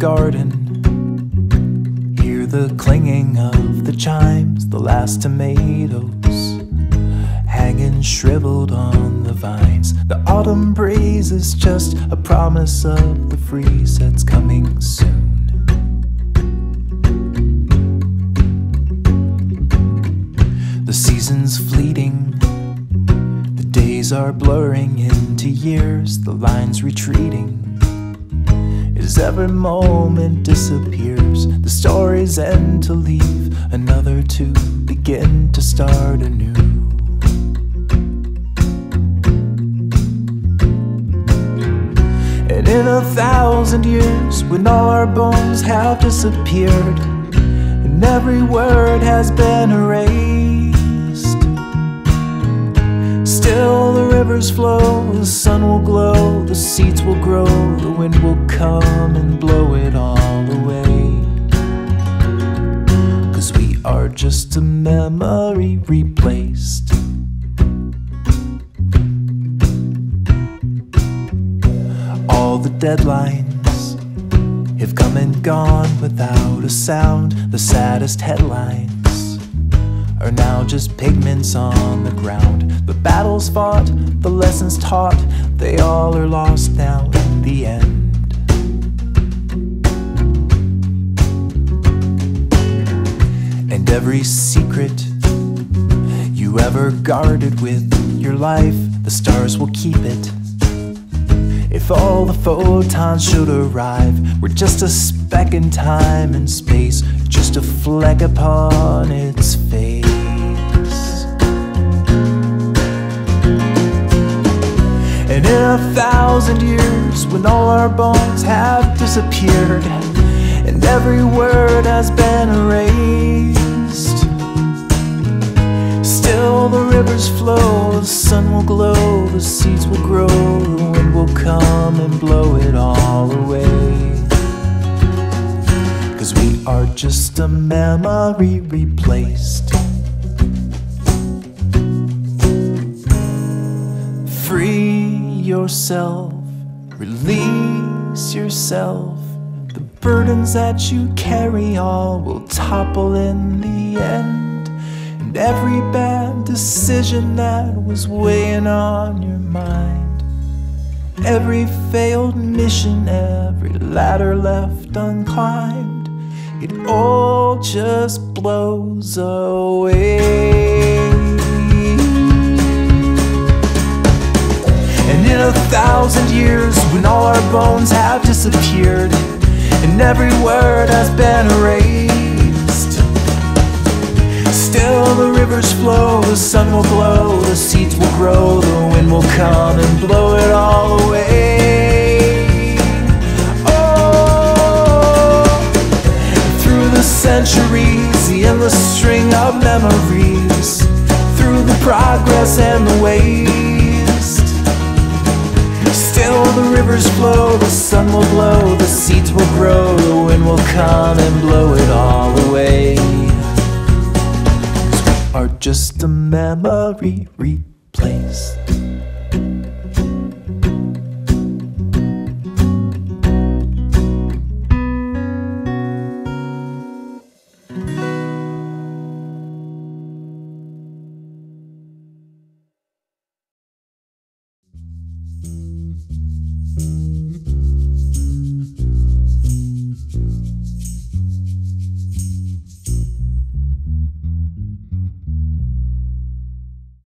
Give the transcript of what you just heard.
garden. Hear the clinging of the chimes, the last tomatoes hanging shriveled on the vines. The autumn breeze is just a promise of the freeze that's coming soon. The season's fleeting, the days are blurring into years, the lines retreating. As every moment disappears, the stories end to leave, another to begin to start anew. And in a thousand years, when all our bones have disappeared, and every word has been erased, still the rivers flow, the sun will glow, the seeds will grow, the wind will come and blow it all away. Cause we are just a memory replaced. All the deadlines have come and gone without a sound. The saddest headlines are now just pigments on the ground. The battles fought, the lessons taught, they all are lost now in the end. And every secret you ever guarded with your life, the stars will keep it. If all the photons should arrive, we're just a speck in time and space, just a fleck upon its face. A thousand years, when all our bones have disappeared, and every word has been erased, still the rivers flow, the sun will glow, the seeds will grow, the wind will come and blow it all away. Cause we are just a memory replaced. Free yourself, release yourself. The burdens that you carry all will topple in the end. And every bad decision that was weighing on your mind, every failed mission, every ladder left unclimbed, it all just blows away. Bones have disappeared, and every word has been erased, still the rivers flow, the sun will glow, the seeds will grow, the wind will come and blow it all away. Oh, through the centuries, the endless string of memories, through the progress and the waste. Rivers flow, the sun will blow, the seeds will grow, the wind will come and blow it all away. are just a memory replaced.